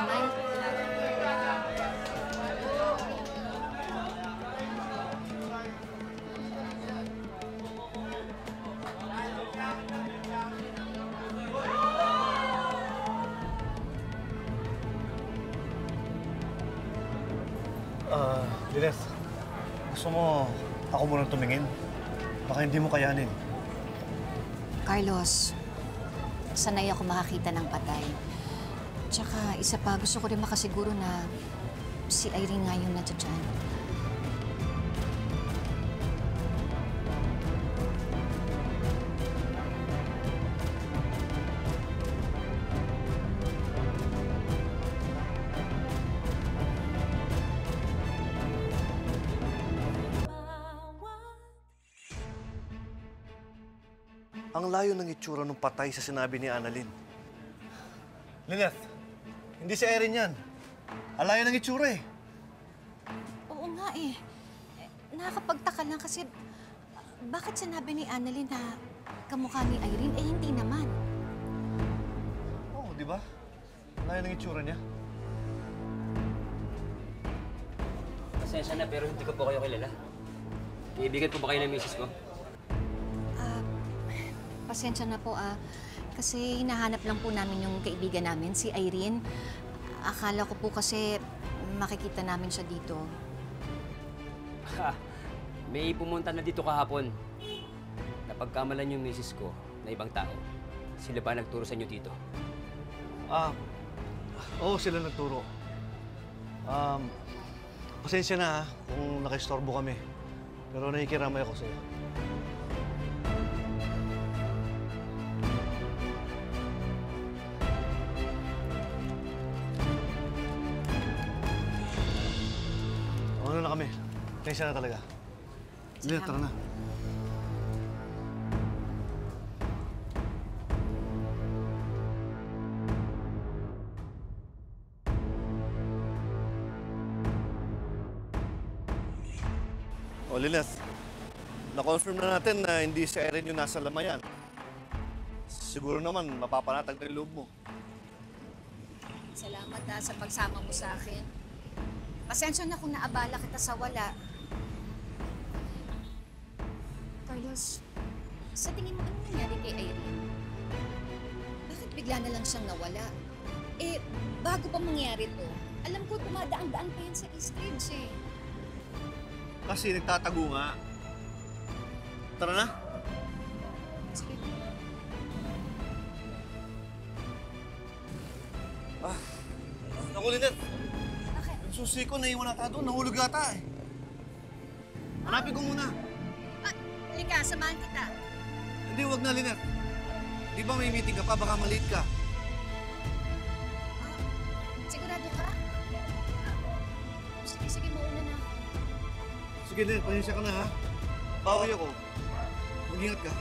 kamay. Ah, uh, Lilith, gusto mo ako muna tumingin? Baka hindi mo kayanin. Carlos, sanay ako makakita ng patay. Tsaka isa pa, gusto ko rin makasiguro na si Irene nga yung nandiyan. Ang layo ng itsura ng patay sa sinabi ni Annalyn. Lilith, hindi si Erin yan. Ang layo ng itsura eh. Oo nga eh. Nakakapagtaka lang kasi bakit sinabi ni Annalyn na kamukha ni Irene? Eh, hindi naman. Oo, di ba? Ang layo ng itsura niya. Pasensya na pero hindi ko po kayo kilala. Kaibigan po ba kayo ng misis ko? Ah, pasensya na po ah. Kasi hinahanap lang po namin yung kaibigan namin, si Irene. Akala ko po kasi makikita namin siya dito. Ha, may pumunta na dito kahapon. Napagkamalan yung misis ko na ibang tao. Sila ba nagturo sa inyo dito? Ah, oo, sila nagturo. Um, pasensya na ha, kung nakistorbo kami. Pero nakikiramay ako sa'yo. Pasensya na talaga. Hindi, tara na. O, Lilith, na-confirm na natin na hindi si Erin yung nasa lamayan. Siguro naman, mapapanatag na yung loob mo. Salamat ah, sa pagsama mo sa akin. Pasensya na kung naabala kita sa wala. Carlos, sa tingin mo anong nangyari kay Irene? Bakit bigla na lang siyang nawala? Eh, bago pa mangyari to, alam ko tumadaan-daan pa yan sa East Ridge eh. Kasi nagtatago nga. Tara na. Sige. Ako, Lilith. Bakit? Yung susi ko, naiwan ata doon. Nahulog yata eh. Hanapin ko muna. Ah, lika, samahan kita. Hindi, wag na, Lynette. Di ba may meeting ka pa? Baka malate ka. Ah, sigurado ka? Sige, sige, mauna na. Sige, Lynette. Pasensya ka na, ha? Bawi ako. Mag-ingat ka.